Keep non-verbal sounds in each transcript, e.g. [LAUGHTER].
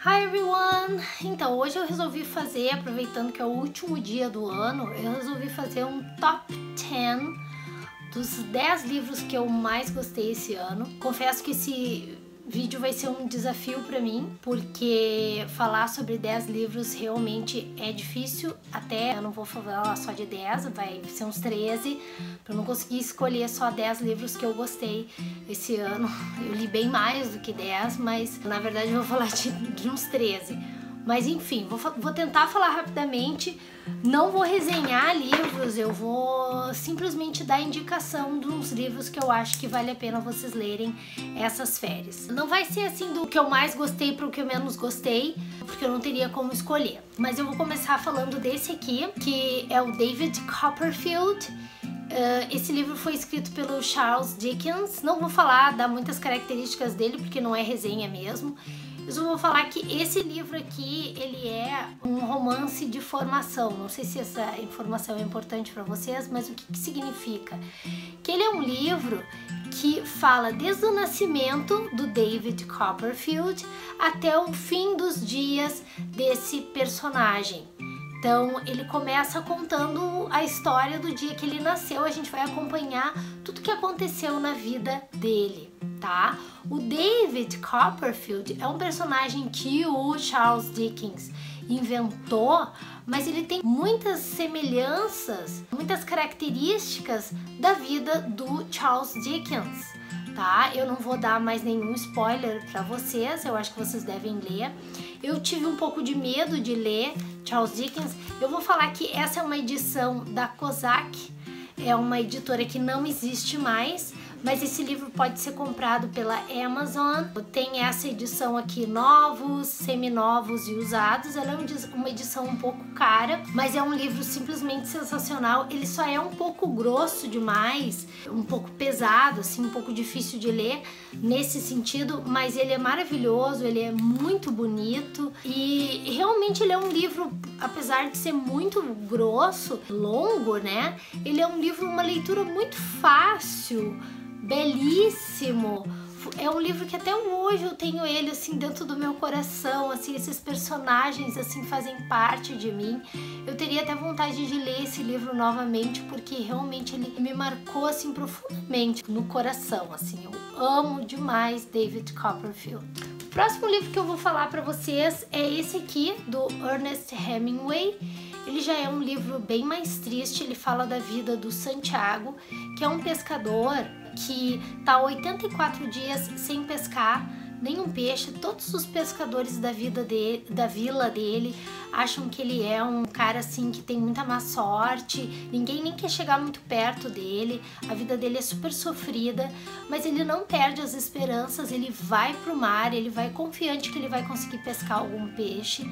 Hi everyone! Então, hoje eu resolvi fazer, aproveitando que é o último dia do ano, eu resolvi fazer um top 10 dos 10 livros que eu mais gostei esse ano. Confesso que esse vídeo vai ser um desafio para mim, porque falar sobre 10 livros realmente é difícil, até eu não vou falar só de 10, vai ser uns 13, para não conseguir escolher só 10 livros que eu gostei esse ano. Eu li bem mais do que 10, mas na verdade eu vou falar de, de uns 13. Mas enfim, vou, vou tentar falar rapidamente. Não vou resenhar livros, eu vou simplesmente dar indicação dos livros que eu acho que vale a pena vocês lerem essas férias. Não vai ser assim do que eu mais gostei para o que eu menos gostei, porque eu não teria como escolher. Mas eu vou começar falando desse aqui, que é o David Copperfield. Uh, esse livro foi escrito pelo Charles Dickens. Não vou falar, dar muitas características dele, porque não é resenha mesmo. Eu só vou falar que esse livro aqui, ele é um romance de formação. Não sei se essa informação é importante para vocês, mas o que, que significa? Que ele é um livro que fala desde o nascimento do David Copperfield até o fim dos dias desse personagem. Então ele começa contando a história do dia que ele nasceu, a gente vai acompanhar tudo que aconteceu na vida dele, tá? O David Copperfield é um personagem que o Charles Dickens inventou, mas ele tem muitas semelhanças, muitas características da vida do Charles Dickens tá? Eu não vou dar mais nenhum spoiler para vocês, eu acho que vocês devem ler. Eu tive um pouco de medo de ler Charles Dickens. Eu vou falar que essa é uma edição da Kozak, é uma editora que não existe mais, mas esse livro pode ser comprado pela Amazon. Tem essa edição aqui, novos, seminovos e usados. Ela é uma edição um pouco cara, mas é um livro simplesmente sensacional. Ele só é um pouco grosso demais, um pouco pesado, assim, um pouco difícil de ler nesse sentido, mas ele é maravilhoso, ele é muito bonito e realmente ele é um livro, apesar de ser muito grosso, longo, né? Ele é um livro, uma leitura muito fácil belíssimo. É um livro que até hoje eu tenho ele assim dentro do meu coração, assim, esses personagens assim fazem parte de mim. Eu teria até vontade de ler esse livro novamente porque realmente ele me marcou assim profundamente no coração, assim. Eu amo demais David Copperfield. O próximo livro que eu vou falar para vocês é esse aqui do Ernest Hemingway. Ele já é um livro bem mais triste, ele fala da vida do Santiago, que é um pescador que tá 84 dias sem pescar nenhum peixe. Todos os pescadores da vida dele, da vila dele acham que ele é um cara assim que tem muita má sorte. Ninguém nem quer chegar muito perto dele. A vida dele é super sofrida, mas ele não perde as esperanças. Ele vai pro mar, ele vai confiante que ele vai conseguir pescar algum peixe.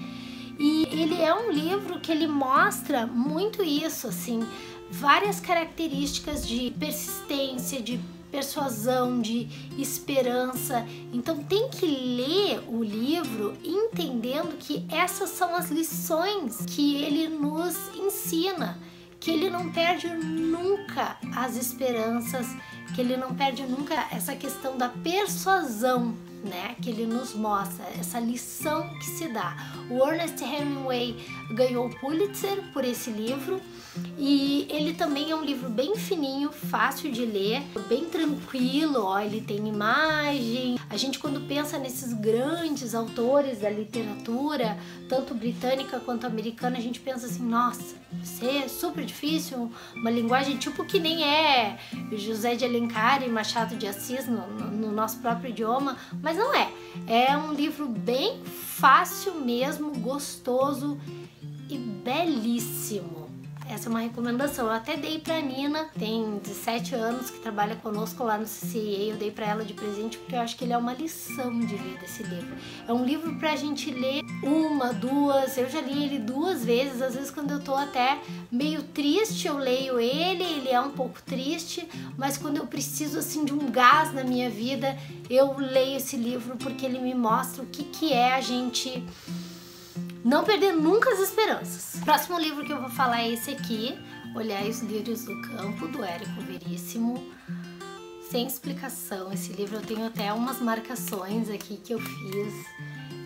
E ele é um livro que ele mostra muito isso, assim, várias características de persistência, de persuasão, de esperança. Então tem que ler o livro entendendo que essas são as lições que ele nos ensina, que ele não perde nunca as esperanças, que ele não perde nunca essa questão da persuasão né, que ele nos mostra, essa lição que se dá. O Ernest Hemingway ganhou o Pulitzer por esse livro e ele também é um livro bem fininho, fácil de ler, bem tranquilo, ó, ele tem imagem. A gente quando pensa nesses grandes autores da literatura, tanto britânica quanto americana, a gente pensa assim, nossa, isso é super difícil, uma linguagem tipo que nem é José de Alencar e Machado de Assis no, no, no nosso próprio idioma, mas não é. É um livro bem fácil mesmo, gostoso e belíssimo. Essa é uma recomendação. Eu até dei pra Nina, tem 17 anos, que trabalha conosco lá no CCA. Eu dei pra ela de presente porque eu acho que ele é uma lição de vida, esse livro. É um livro pra gente ler uma, duas. Eu já li ele duas vezes. Às vezes, quando eu tô até meio triste, eu leio ele. Ele é um pouco triste, mas quando eu preciso assim de um gás na minha vida, eu leio esse livro porque ele me mostra o que, que é a gente não perder nunca as esperanças. O próximo livro que eu vou falar é esse aqui, Olhar os Lírios do Campo, do Érico Veríssimo. Sem explicação, esse livro eu tenho até umas marcações aqui que eu fiz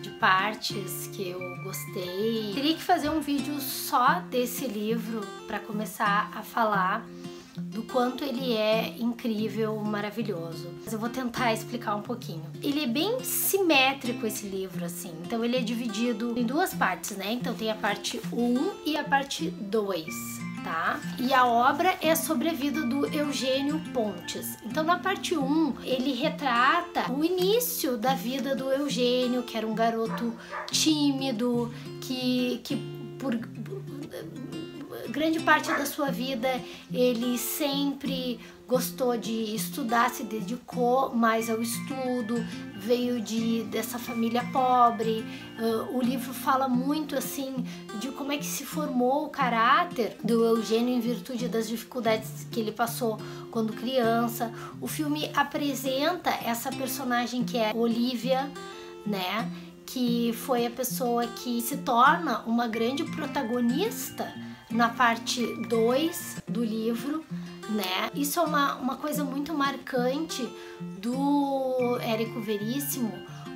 de partes que eu gostei. Teria que fazer um vídeo só desse livro para começar a falar do quanto ele é incrível, maravilhoso. Mas eu vou tentar explicar um pouquinho. Ele é bem simétrico esse livro assim. Então ele é dividido em duas partes, né? Então tem a parte 1 e a parte 2 tá? E a obra é sobre a vida do Eugênio Pontes. Então, na parte 1, ele retrata o início da vida do Eugênio, que era um garoto tímido, que, que por grande parte da sua vida ele sempre gostou de estudar, se dedicou mais ao estudo, veio de dessa família pobre. Uh, o livro fala muito assim de como é que se formou o caráter do Eugênio em virtude das dificuldades que ele passou quando criança. O filme apresenta essa personagem que é Olivia, né? Que foi a pessoa que se torna uma grande protagonista na parte 2 do livro, né? Isso é uma, uma coisa muito marcante do Érico Veríssimo,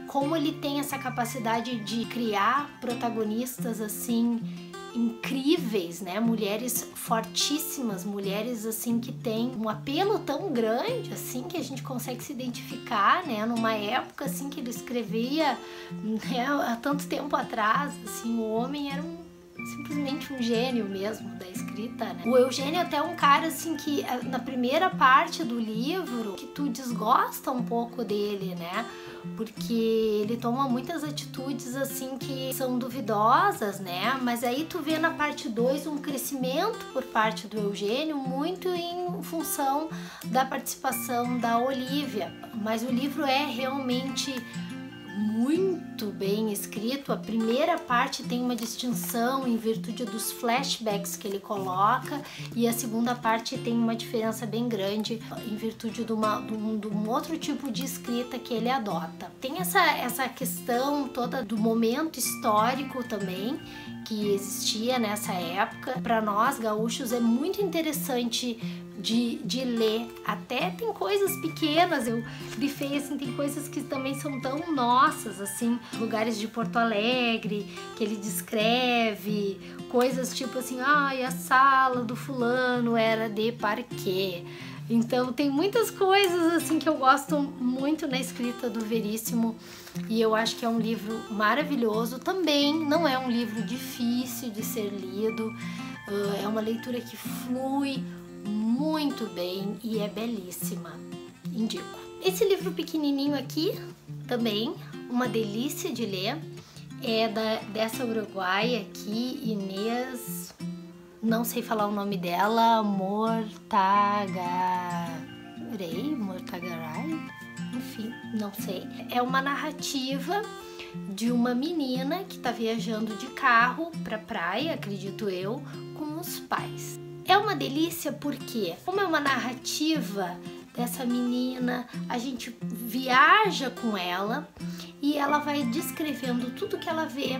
como ele tem essa capacidade de criar protagonistas assim incríveis, né? Mulheres fortíssimas, mulheres assim que têm um apelo tão grande assim que a gente consegue se identificar, né? Numa época assim que ele escrevia, né? há tanto tempo atrás, assim, o homem era um simplesmente um gênio mesmo da escrita, né? O Eugênio é até um cara assim que eh, na primeira parte do livro que tu desgosta um pouco dele, né? Porque ele toma muitas atitudes assim que são duvidosas, né? Mas aí tu vê na parte 2 um crescimento por parte do Eugênio muito em função da participação da Olivia. Mas o livro é realmente muito bem escrito. A primeira parte tem uma distinção em virtude dos flashbacks que ele coloca, e a segunda parte tem uma diferença bem grande em virtude de, uma, de, um, de um outro tipo de escrita que ele adota. Tem essa, essa questão toda do momento histórico também que existia nessa época. Para nós gaúchos é muito interessante de, de ler. Até tem coisas pequenas, eu grifei assim, tem coisas que também são tão nossas, assim, lugares de Porto Alegre, que ele descreve, coisas tipo assim, ai, ah, a sala do fulano era de parquê. Então tem muitas coisas assim que eu gosto muito na escrita do Veríssimo e eu acho que é um livro maravilhoso. Também não é um livro difícil de ser lido, é uma leitura que flui muito bem e é belíssima. Indico. Esse livro pequenininho aqui, também, uma delícia de ler, é da, dessa uruguaia aqui, Inês, não sei falar o nome dela, Mortagarei, Mortagaray, enfim, não sei. É uma narrativa de uma menina que está viajando de carro para praia, acredito eu, com os pais. É uma delícia porque, como é uma narrativa dessa menina, a gente viaja com ela e ela vai descrevendo tudo que ela vê,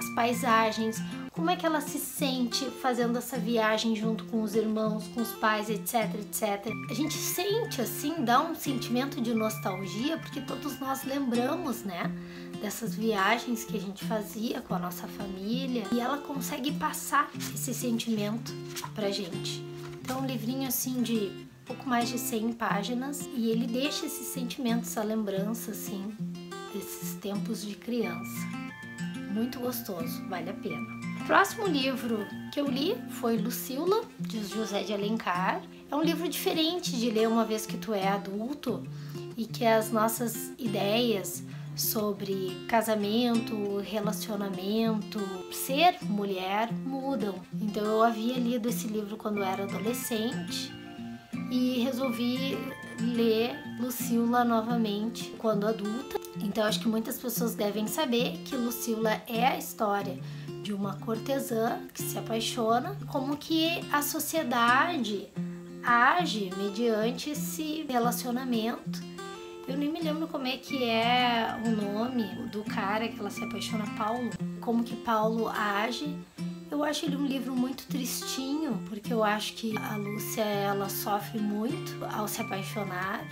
as paisagens, como é que ela se sente fazendo essa viagem junto com os irmãos, com os pais, etc, etc. A gente sente assim, dá um sentimento de nostalgia, porque todos nós lembramos, né? dessas viagens que a gente fazia com a nossa família e ela consegue passar esse sentimento pra gente. Então, um livrinho assim de pouco mais de 100 páginas e ele deixa esse sentimento, essa lembrança assim desses tempos de criança. Muito gostoso, vale a pena. O próximo livro que eu li foi Lucila, de José de Alencar. É um livro diferente de ler uma vez que tu é adulto e que as nossas ideias sobre casamento, relacionamento, ser mulher mudam. Então eu havia lido esse livro quando era adolescente e resolvi ler Lucila novamente quando adulta. Então acho que muitas pessoas devem saber que Lucila é a história de uma cortesã que se apaixona, como que a sociedade age mediante esse relacionamento eu nem me lembro como é que é o nome do cara que ela se apaixona, Paulo. Como que Paulo age. Eu acho ele um livro muito tristinho, porque eu acho que a Lúcia ela sofre muito ao se apaixonar.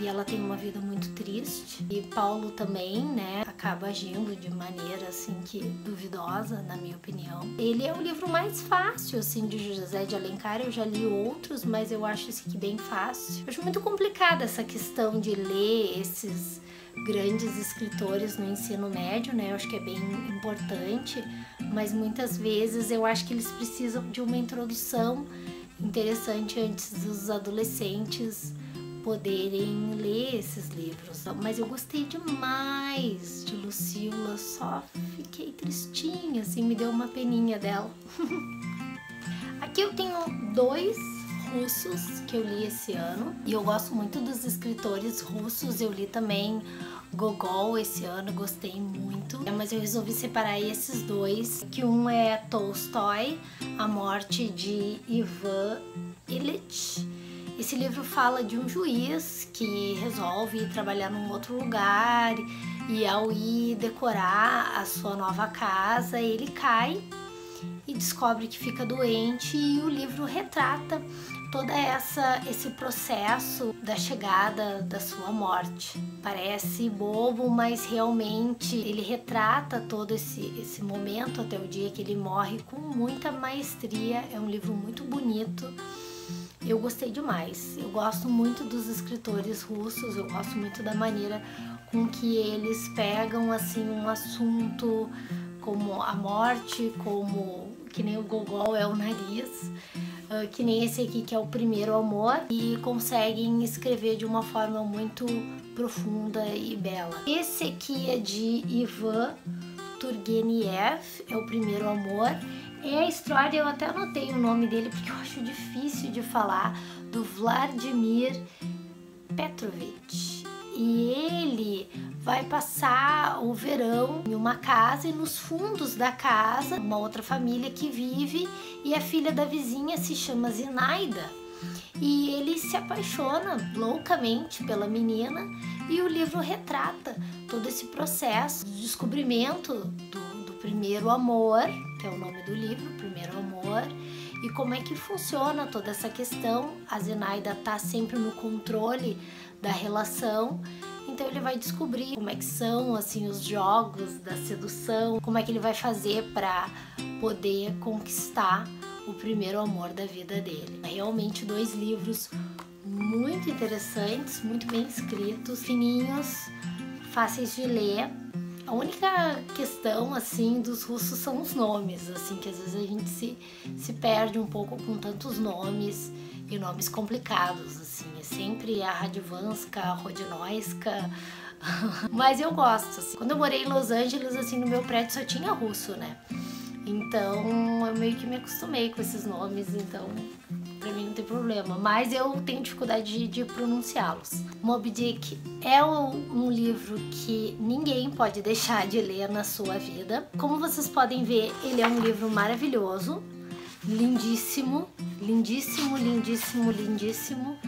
E ela tem uma vida muito triste. E Paulo também, né, acaba agindo de maneira assim que duvidosa, na minha opinião. Ele é o livro mais fácil assim de José de Alencar. Eu já li outros, mas eu acho esse aqui bem fácil. Eu acho muito complicada essa questão de ler esses grandes escritores no ensino médio, né? Eu acho que é bem importante, mas muitas vezes eu acho que eles precisam de uma introdução interessante antes dos adolescentes poderem ler esses livros. Mas eu gostei demais de Lucila, só fiquei tristinha, assim, me deu uma peninha dela. [LAUGHS] Aqui eu tenho dois russos que eu li esse ano e eu gosto muito dos escritores russos. Eu li também Gogol esse ano, gostei muito. Mas eu resolvi separar esses dois, que um é Tolstói, A Morte de Ivan Illich. Esse livro fala de um juiz que resolve trabalhar num outro lugar e ao ir decorar a sua nova casa, ele cai e descobre que fica doente e o livro retrata toda essa esse processo da chegada da sua morte. Parece bobo, mas realmente ele retrata todo esse esse momento até o dia que ele morre com muita maestria. É um livro muito bonito. Eu gostei demais. Eu gosto muito dos escritores russos, eu gosto muito da maneira com que eles pegam assim um assunto como a morte, como que nem o Gogol é o nariz, uh, que nem esse aqui que é o primeiro amor, e conseguem escrever de uma forma muito profunda e bela. Esse aqui é de Ivan Turgenev, é o primeiro amor. É a história, eu até anotei o nome dele porque eu acho difícil de falar, do Vladimir Petrovich. E ele vai passar o verão em uma casa e nos fundos da casa, uma outra família que vive e a filha da vizinha se chama Zinaida. E ele se apaixona loucamente pela menina e o livro retrata todo esse processo de descobrimento do, do primeiro amor, que é o nome do livro, Primeiro Amor, e como é que funciona toda essa questão. A Zenaida tá sempre no controle da relação então ele vai descobrir como é que são assim os jogos da sedução, como é que ele vai fazer para poder conquistar o primeiro amor da vida dele. Realmente dois livros muito interessantes, muito bem escritos, fininhos, fáceis de ler. A única questão assim dos russos são os nomes, assim que às vezes a gente se, se perde um pouco com tantos nomes e nomes complicados, assim, é sempre a Radvanska, a Rodinoiska, [LAUGHS] mas eu gosto, assim. Quando eu morei em Los Angeles, assim, no meu prédio só tinha russo, né? Então eu meio que me acostumei com esses nomes, então pra mim não tem problema. Mas eu tenho dificuldade de, de pronunciá-los. Moby Dick é um livro que ninguém pode deixar de ler na sua vida. Como vocês podem ver, ele é um livro maravilhoso lindíssimo, lindíssimo, lindíssimo, lindíssimo.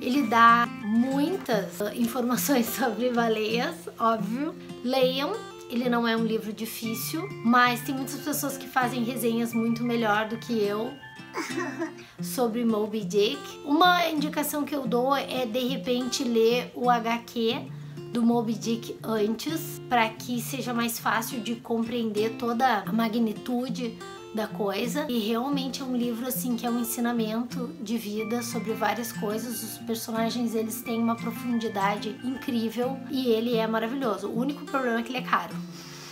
Ele dá muitas informações [LAUGHS] sobre baleias, óbvio. Leiam, ele não é um livro difícil, mas tem muitas pessoas que fazem resenhas muito melhor do que eu [LAUGHS] sobre Moby Dick. Uma indicação que eu dou é de repente ler o HQ do Moby Dick antes, para que seja mais fácil de compreender toda a magnitude da coisa e realmente é um livro assim que é um ensinamento de vida sobre várias coisas. Os personagens eles têm uma profundidade incrível e ele é maravilhoso. O único problema é que ele é caro.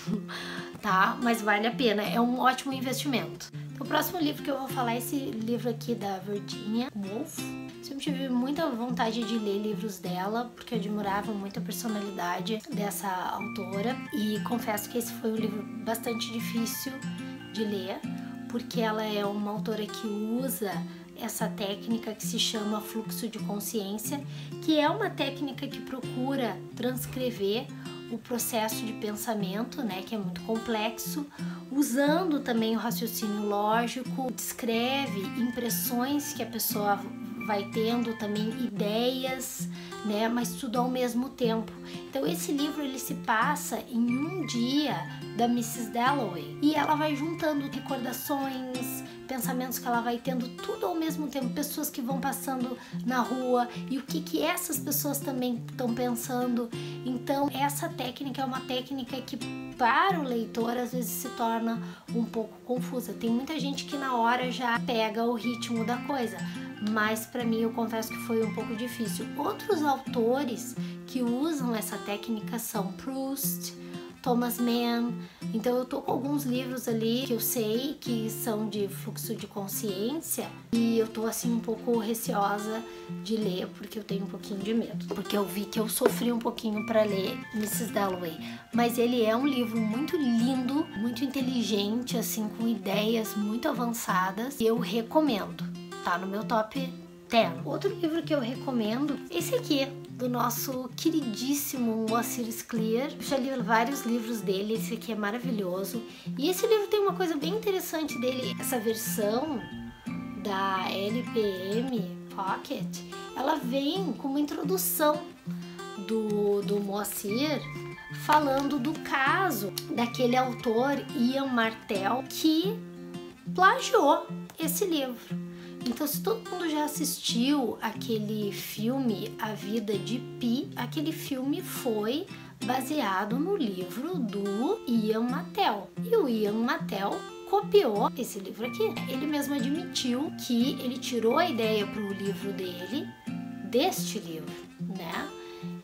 [LAUGHS] tá? Mas vale a pena, é um ótimo investimento. O próximo livro que eu vou falar é esse livro aqui da Virginia Woolf. Sempre tive muita vontade de ler livros dela, porque eu admirava muito a personalidade dessa autora. E confesso que esse foi um livro bastante difícil de ler, porque ela é uma autora que usa essa técnica que se chama fluxo de consciência, que é uma técnica que procura transcrever o processo de pensamento, né, que é muito complexo, usando também o raciocínio lógico, descreve impressões que a pessoa vai tendo também ideias, né? Mas tudo ao mesmo tempo. Então esse livro ele se passa em um dia da Mrs. Dalloway e ela vai juntando recordações, pensamentos que ela vai tendo tudo ao mesmo tempo, pessoas que vão passando na rua e o que que essas pessoas também estão pensando. Então, essa técnica é uma técnica que para o leitor às vezes se torna um pouco confusa. Tem muita gente que na hora já pega o ritmo da coisa, mas para mim eu confesso que foi um pouco difícil. Outros autores que usam essa técnica são Proust, Thomas Mann. Então eu tô com alguns livros ali que eu sei que são de fluxo de consciência e eu tô assim um pouco receosa de ler porque eu tenho um pouquinho de medo, porque eu vi que eu sofri um pouquinho para ler Mrs. Dalloway, mas ele é um livro muito lindo, muito inteligente, assim com ideias muito avançadas e eu recomendo. Tá no meu top 10. Outro livro que eu recomendo, esse aqui, do nosso queridíssimo Moacir Scliar. Eu já li vários livros dele, esse aqui é maravilhoso. E esse livro tem uma coisa bem interessante dele, essa versão da LPM Pocket, ela vem com uma introdução do, do Moacir falando do caso daquele autor Ian Martel que plagiou esse livro. Então, se todo mundo já assistiu aquele filme A Vida de Pi, aquele filme foi baseado no livro do Ian Mattel. E o Ian Mattel copiou esse livro aqui. Ele mesmo admitiu que ele tirou a ideia para o livro dele deste livro, né?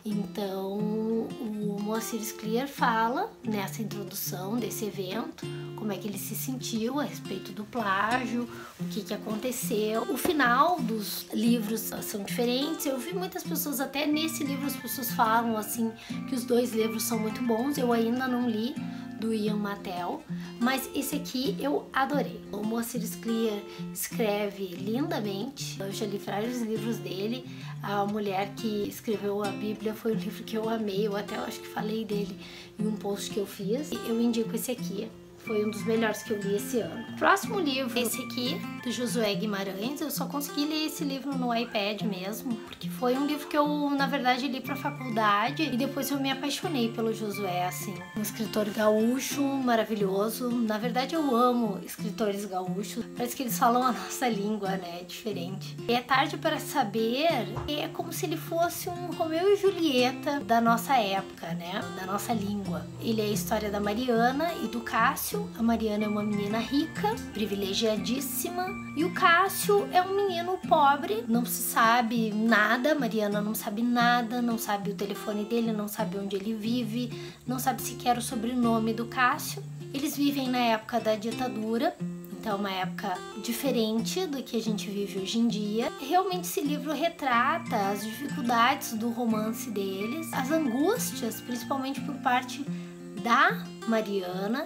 Então, o Moacir Scliar fala nessa introdução desse evento como é que ele se sentiu a respeito do plágio, o que, que aconteceu. O final dos livros são diferentes. Eu vi muitas pessoas, até nesse livro, as pessoas falam assim que os dois livros são muito bons. Eu ainda não li do Ian Mattel, mas esse aqui eu adorei. O Moacir Scliar escreve lindamente, eu já li vários livros dele. A Mulher que Escreveu a Bíblia foi um livro que eu amei, eu até acho que falei dele em um post que eu fiz. Eu indico esse aqui, foi um dos melhores que eu li esse ano. Próximo livro, esse aqui, do Josué Guimarães. Eu só consegui ler esse livro no iPad mesmo, porque foi um livro que eu, na verdade, li pra faculdade e depois eu me apaixonei pelo Josué, assim. Um escritor gaúcho, maravilhoso. Na verdade, eu amo escritores gaúchos. Parece que eles falam a nossa língua, né? É diferente. É tarde para saber, é como se ele fosse um Romeu e Julieta da nossa época, né? Da nossa língua. Ele é a história da Mariana e do Cássio A Mariana é uma menina rica, privilegiadíssima, e o Cássio é um menino pobre, não se sabe nada. Mariana não sabe nada, não sabe o telefone dele, não sabe onde ele vive, não sabe sequer o sobrenome do Cássio. Eles vivem na época da ditadura, então é uma época diferente do que a gente vive hoje em dia. Realmente esse livro retrata as dificuldades do romance deles, as angústias, principalmente por parte da Mariana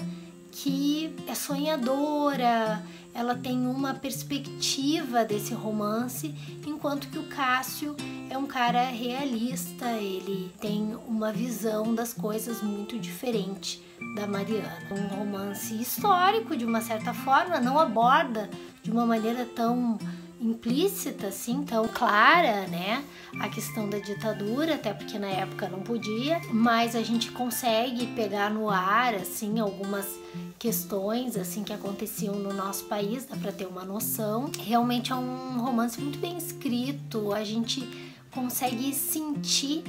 que é sonhadora, ela tem uma perspectiva desse romance, enquanto que o Cássio é um cara realista, ele tem uma visão das coisas muito diferente da Mariana. Um romance histórico, de uma certa forma, não aborda de uma maneira tão implícita, assim, tão clara, né? A questão da ditadura, até porque na época não podia, mas a gente consegue pegar no ar, assim, algumas questões, assim, que aconteciam no nosso país, dá pra ter uma noção. Realmente é um romance muito bem escrito, a gente consegue sentir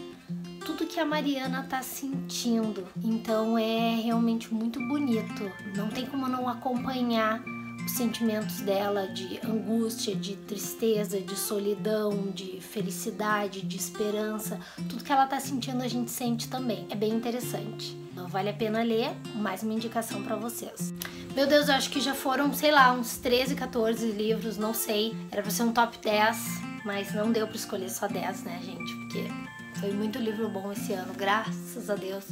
tudo que a Mariana tá sentindo. Então é realmente muito bonito. Não tem como não acompanhar os sentimentos dela de angústia, de tristeza, de solidão, de felicidade, de esperança, tudo que ela tá sentindo a gente sente também. É bem interessante. Então vale a pena ler, mais uma indicação para vocês. Meu Deus, eu acho que já foram, sei lá, uns 13, 14 livros, não sei. Era para ser um top 10, mas não deu para escolher só 10, né, gente? Foi muito livro bom esse ano, graças a Deus.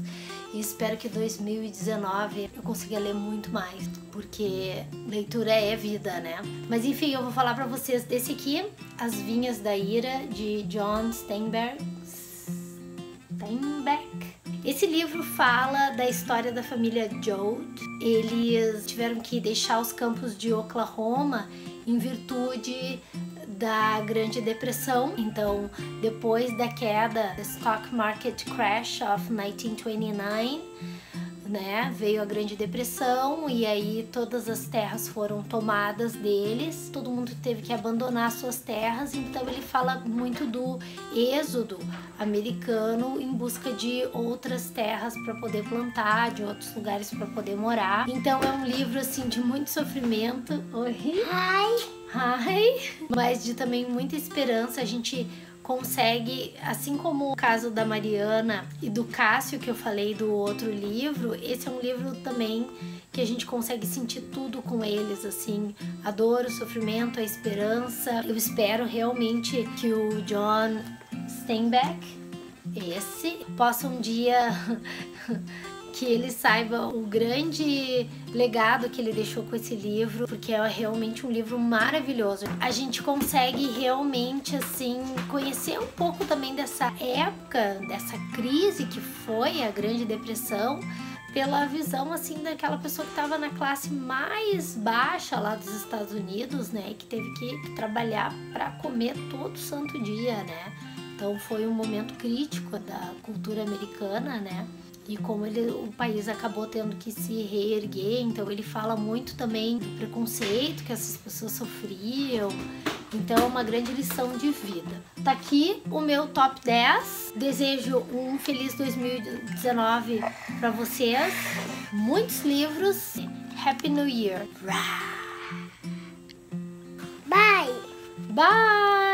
E espero que 2019 eu consiga ler muito mais, porque leitura é vida, né? Mas enfim, eu vou falar para vocês desse aqui, As Vinhas da Ira, de John Steinbeck. Steinbeck. Esse livro fala da história da família Joad. Eles tiveram que deixar os campos de Oklahoma em virtude da Grande Depressão. Então, depois da queda, the stock market crash of 1929, né? Veio a Grande Depressão e aí todas as terras foram tomadas deles, todo mundo teve que abandonar suas terras, então ele fala muito do êxodo americano em busca de outras terras para poder plantar, de outros lugares para poder morar. Então é um livro assim de muito sofrimento. Oi. Ai. Ai. Mas de também muita esperança, a gente consegue, assim como o caso da Mariana e do Cássio que eu falei do outro livro, esse é um livro também que a gente consegue sentir tudo com eles, assim, a dor, o sofrimento, a esperança. Eu espero realmente que o John Steinbeck, esse, possa um dia [LAUGHS] que ele saiba o grande legado que ele deixou com esse livro, porque é realmente um livro maravilhoso. A gente consegue realmente assim conhecer um pouco também dessa época, dessa crise que foi a Grande Depressão pela visão assim daquela pessoa que estava na classe mais baixa lá dos Estados Unidos, né, que teve que trabalhar para comer todo santo dia, né? Então foi um momento crítico da cultura americana, né? E como ele, o país acabou tendo que se reerguer. Então ele fala muito também do preconceito que essas pessoas sofriam. Então é uma grande lição de vida. Tá aqui o meu top 10. Desejo um feliz 2019 para vocês. Muitos livros. Happy New Year. Bye. Bye.